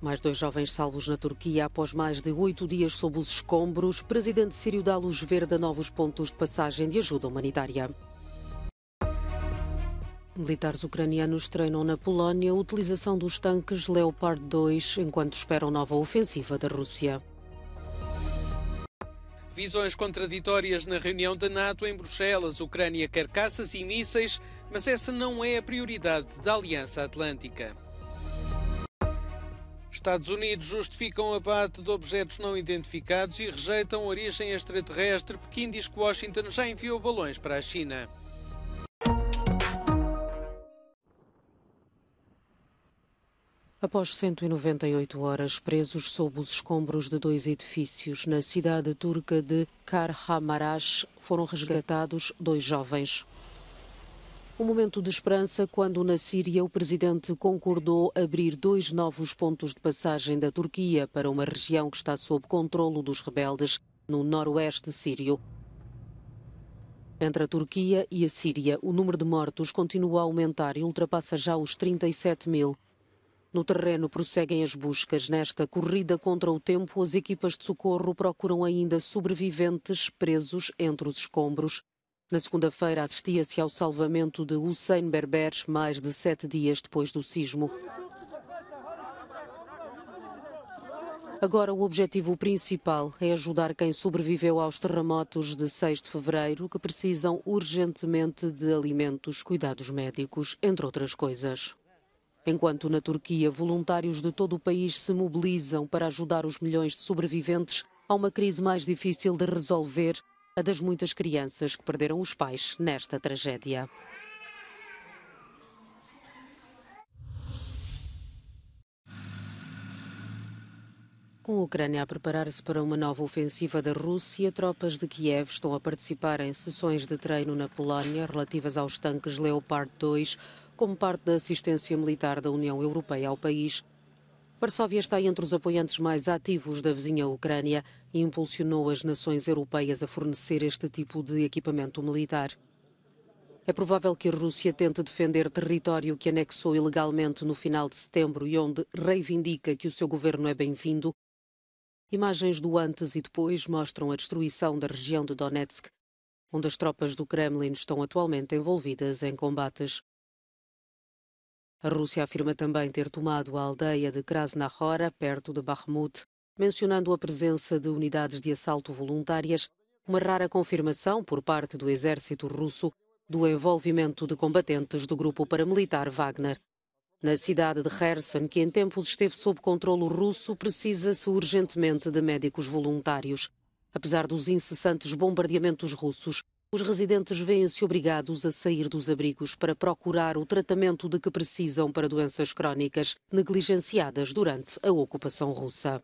Mais dois jovens salvos na Turquia após mais de oito dias sob os escombros. Presidente sírio dá luz verde a novos pontos de passagem de ajuda humanitária. Militares ucranianos treinam na Polónia a utilização dos tanques Leopard 2 enquanto esperam nova ofensiva da Rússia. Visões contraditórias na reunião da NATO em Bruxelas. Ucrânia quer caças e mísseis, mas essa não é a prioridade da Aliança Atlântica. Estados Unidos justificam o abate de objetos não identificados e rejeitam origem extraterrestre. Pequim diz que Washington já enviou balões para a China. Após 198 horas presos sob os escombros de dois edifícios na cidade turca de Kahramanmaraş, foram resgatados dois jovens. Um momento de esperança quando na Síria o presidente concordou abrir dois novos pontos de passagem da Turquia para uma região que está sob controlo dos rebeldes no noroeste sírio. Entre a Turquia e a Síria, o número de mortos continua a aumentar e ultrapassa já os 37 mil. No terreno prosseguem as buscas. Nesta corrida contra o tempo, as equipas de socorro procuram ainda sobreviventes presos entre os escombros. Na segunda-feira, assistia-se ao salvamento de Hussein Berber, mais de sete dias depois do sismo. Agora, o objetivo principal é ajudar quem sobreviveu aos terremotos de 6 de fevereiro, que precisam urgentemente de alimentos, cuidados médicos, entre outras coisas. Enquanto na Turquia voluntários de todo o país se mobilizam para ajudar os milhões de sobreviventes, há uma crise mais difícil de resolver, a das muitas crianças que perderam os pais nesta tragédia. Com a Ucrânia a preparar-se para uma nova ofensiva da Rússia, tropas de Kiev estão a participar em sessões de treino na Polónia relativas aos tanques Leopard 2, como parte da assistência militar da União Europeia ao país. Varsóvia está entre os apoiantes mais ativos da vizinha Ucrânia e impulsionou as nações europeias a fornecer este tipo de equipamento militar. É provável que a Rússia tente defender território que anexou ilegalmente no final de setembro e onde reivindica que o seu governo é bem-vindo. Imagens do antes e depois mostram a destruição da região de Donetsk, onde as tropas do Kremlin estão atualmente envolvidas em combates. A Rússia afirma também ter tomado a aldeia de Krasnahora, perto de Bakhmut, mencionando a presença de unidades de assalto voluntárias, uma rara confirmação por parte do exército russo do envolvimento de combatentes do grupo paramilitar Wagner. Na cidade de Kherson, que em tempos esteve sob controlo russo, precisa-se urgentemente de médicos voluntários. Apesar dos incessantes bombardeamentos russos, os residentes veem-se obrigados a sair dos abrigos para procurar o tratamento de que precisam para doenças crónicas negligenciadas durante a ocupação russa.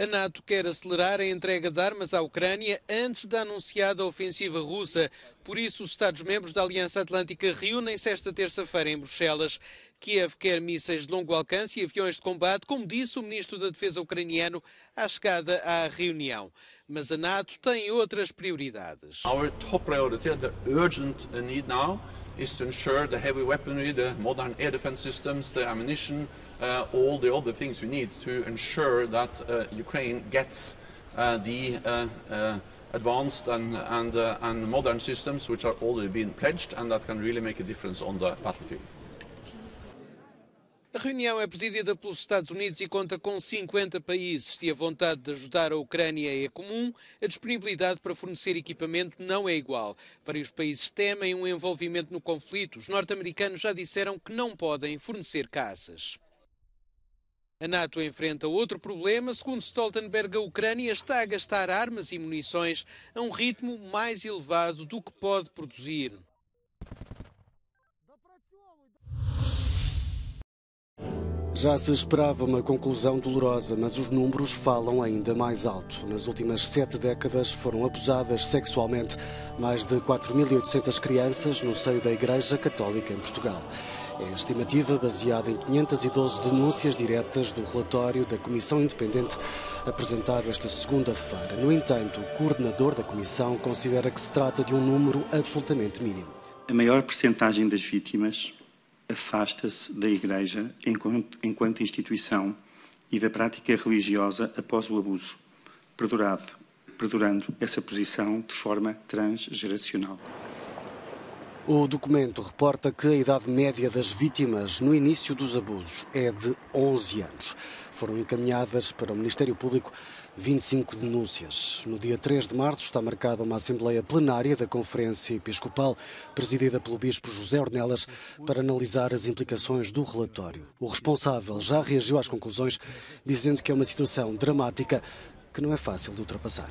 A NATO quer acelerar a entrega de armas à Ucrânia antes da anunciada ofensiva russa. Por isso, os Estados-membros da Aliança Atlântica reúnem-se esta terça-feira em Bruxelas. Kiev quer mísseis de longo alcance e aviões de combate, como disse o ministro da Defesa ucraniano à chegada à reunião. Mas a NATO tem outras prioridades. Our top priority, the urgent need now, is to ensure the heavy weaponry, the modern air defense systems, the ammunition, uh, all the other things we need to ensure that uh, Ukraine gets uh, the uh, uh, advanced and, and, uh, and modern systems which are already being pledged and that can really make a difference on the battlefield. A reunião é presidida pelos Estados Unidos e conta com 50 países. Se a vontade de ajudar a Ucrânia é comum, a disponibilidade para fornecer equipamento não é igual. Vários países temem um envolvimento no conflito. Os norte-americanos já disseram que não podem fornecer caças. A NATO enfrenta outro problema. Segundo Stoltenberg, a Ucrânia está a gastar armas e munições a um ritmo mais elevado do que pode produzir. Já se esperava uma conclusão dolorosa, mas os números falam ainda mais alto. Nas últimas sete décadas foram abusadas sexualmente mais de 4.800 crianças no seio da Igreja Católica em Portugal. É a estimativa baseada em 512 denúncias diretas do relatório da Comissão Independente apresentado esta segunda-feira. No entanto, o coordenador da Comissão considera que se trata de um número absolutamente mínimo. A maior percentagem das vítimas afasta-se da Igreja enquanto, enquanto instituição e da prática religiosa após o abuso, perdurado, perdurando essa posição de forma transgeracional. O documento reporta que a idade média das vítimas no início dos abusos é de 11 anos. Foram encaminhadas para o Ministério Público 25 denúncias. No dia 3 de março está marcada uma Assembleia Plenária da Conferência Episcopal, presidida pelo Bispo José Ornelas, para analisar as implicações do relatório. O responsável já reagiu às conclusões, dizendo que é uma situação dramática que não é fácil de ultrapassar.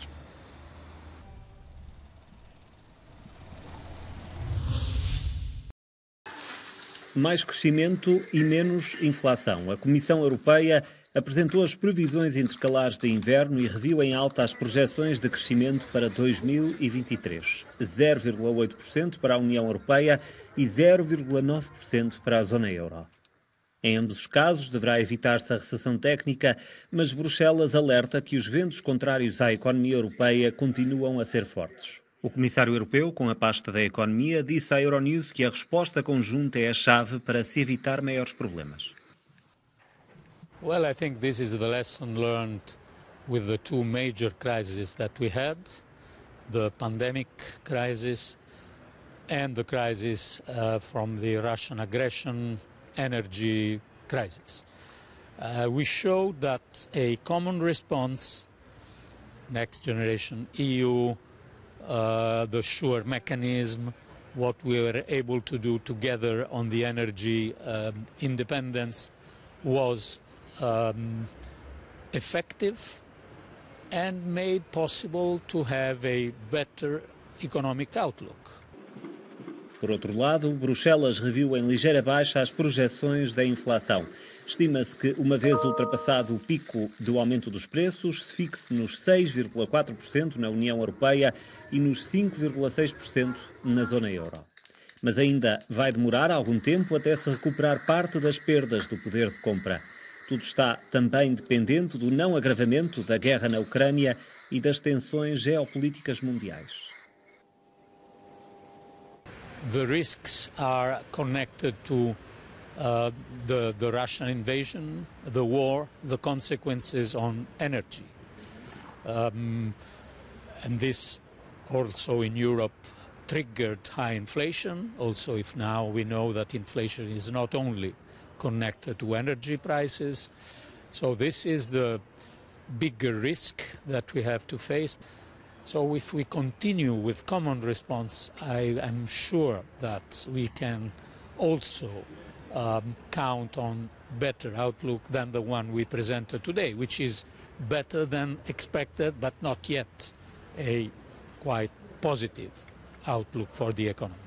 Mais crescimento e menos inflação. A Comissão Europeia apresentou as previsões intercalares de inverno e reviu em alta as projeções de crescimento para 2023. 0,8% para a União Europeia e 0,9% para a zona euro. Em ambos os casos, deverá evitar-se a recessão técnica, mas Bruxelas alerta que os ventos contrários à economia europeia continuam a ser fortes. O comissário europeu, com a pasta da economia, disse à Euronews que a resposta conjunta é a chave para se evitar maiores problemas. Well, I think this is the lesson learned with the two major crises that we had the pandemic crisis and the crisis uh, from the Russian aggression energy crisis. Uh, we showed that a common response, next generation EU, uh, the SURE mechanism, what we were able to do together on the energy um, independence was um, effective and made possible to have a better economic outlook. Por outro lado, Bruxelas reviu em ligeira baixa as projeções da inflação. Estima-se que, uma vez ultrapassado o pico do aumento dos preços, se fixe nos 6,4% na União Europeia e nos 5,6% na zona euro. Mas ainda vai demorar algum tempo até se recuperar parte das perdas do poder de compra. Tudo está também dependente do não agravamento da guerra na Ucrânia e das tensões geopolíticas mundiais. The risks are connected to uh, the, the Russian invasion, the war, the consequences on energy. Um, and this also in Europe triggered high inflation. Also, if now we know that inflation is not only connected to energy prices. So, this is the bigger risk that we have to face. So, if we continue with common response, I am sure that we can also um, count on better outlook than the one we presented today, which is better than expected, but not yet a quite positive outlook for the economy.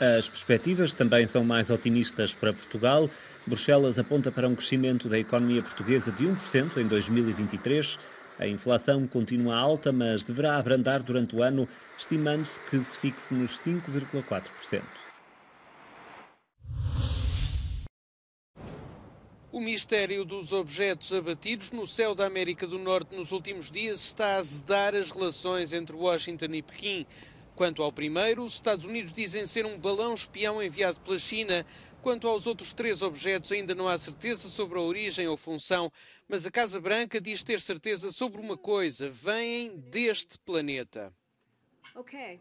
As perspectivas também são mais otimistas para Portugal. Bruxelas aponta para um crescimento da economia portuguesa de 1% em 2023. A inflação continua alta, mas deverá abrandar durante o ano, estimando-se que se fixe nos 5,4%. O mistério dos objetos abatidos no céu da América do Norte nos últimos dias está a azedar as relações entre Washington e Pequim. Quanto ao primeiro, os Estados Unidos dizem ser um balão espião enviado pela China. Quanto aos outros três objetos, ainda não há certeza sobre a origem ou função, mas a Casa Branca diz ter certeza sobre uma coisa: vêm deste planeta. Okay.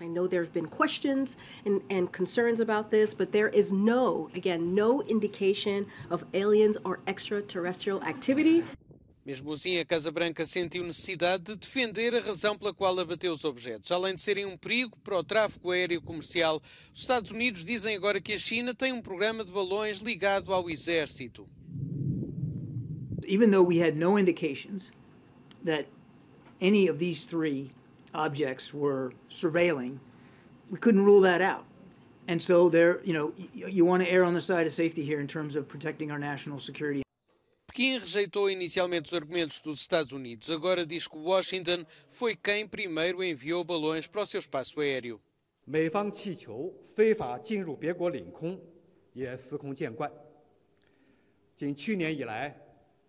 I know there have been questions and, and concerns about this, but there is no, again, no indication of aliens or extraterrestrial activity. Mesmo assim, a Casa Branca sentiu necessidade de defender a razão pela qual abateu os objetos. Além de serem um perigo para o tráfego aéreo comercial, os Estados Unidos dizem agora que a China tem um programa de balões ligado ao exército. Even though we had no indications that any of these three objects were surveilling, we couldn't rule that out. And so there, you know, you want to err on the side of safety here in terms of protecting our national security. Pequim rejeitou inicialmente os argumentos dos Estados Unidos. Agora diz que Washington foi quem primeiro enviou balões para o seu espaço aéreo. 美方气球非法进入别国领空，也司空见惯。仅去年以来，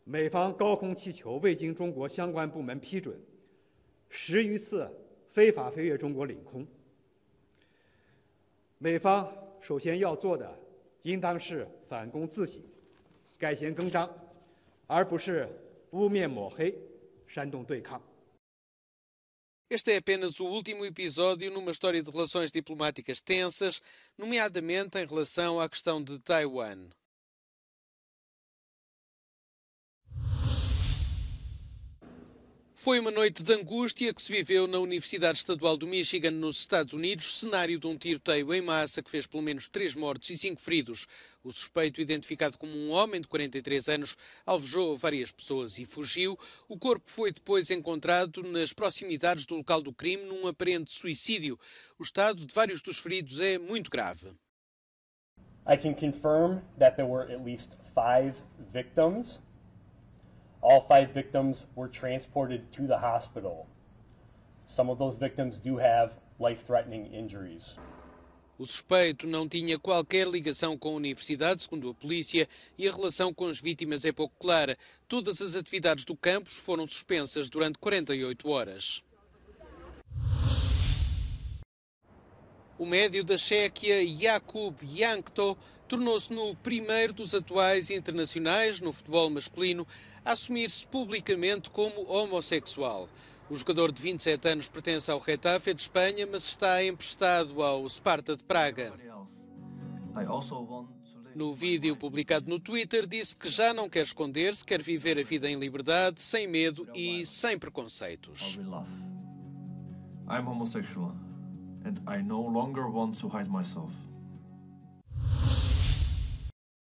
美方高空气球未经中国相关部门批准，十余次非法飞越中国领空。 美方首先要做的，应当是反躬自省、改弦更张， 而不是污蔑抹黑、煽动对抗。Este é apenas o último episódio numa história de relações diplomáticas tensas, nomeadamente em relação à questão de Taiwan. Foi uma noite de angústia que se viveu na Universidade Estadual do Michigan, nos Estados Unidos, cenário de um tiroteio em massa que fez pelo menos três mortos e cinco feridos. O suspeito, identificado como um homem de 43 anos, alvejou várias pessoas e fugiu. O corpo foi depois encontrado nas proximidades do local do crime num aparente suicídio. O estado de vários dos feridos é muito grave. I can confirm that there were at least five victims. All five victims were transported to the hospital. Some of those victims do have life threatening injuries. O suspeito não tinha qualquer ligação com a universidade, segundo a polícia, e a relação com as vítimas é pouco clara. Todas as atividades do campus foram suspensas durante 48 horas. O médio da Chequia, Jakub Jankto, tornou-se no primeiro dos atuais internacionais no futebol masculino a assumir-se publicamente como homossexual. O jogador de 27 anos pertence ao Retafe de Espanha, mas está emprestado ao Sparta de Praga. No vídeo publicado no Twitter, disse que já não quer esconder-se, quer viver a vida em liberdade, sem medo e sem preconceitos. I'm homosexual and I no longer want to.